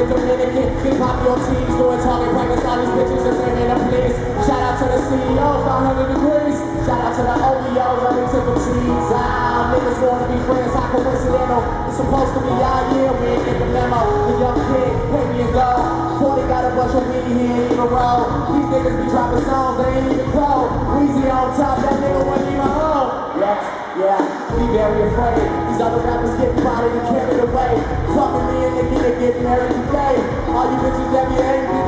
with Dominican. Keep pop your teams, doing target practice. All these bitches just ain't in a place. Shout out to the CEO, 500 degrees. Shout out to the OVO, let me take the cheese. Ah, niggas wanna be friends, how coincidental. It's supposed to be our year, we ain't in the memo. The young kid, pay me and go. 40 got a bunch of me, here in even roll. These niggas be dropping songs, they ain't even pro. Weezy on top, that nigga won't even home. Yes, yeah, be very afraid. These other rappers get bodied and carried away. Fucking me and the nigga get married. All you bitches that kept okay.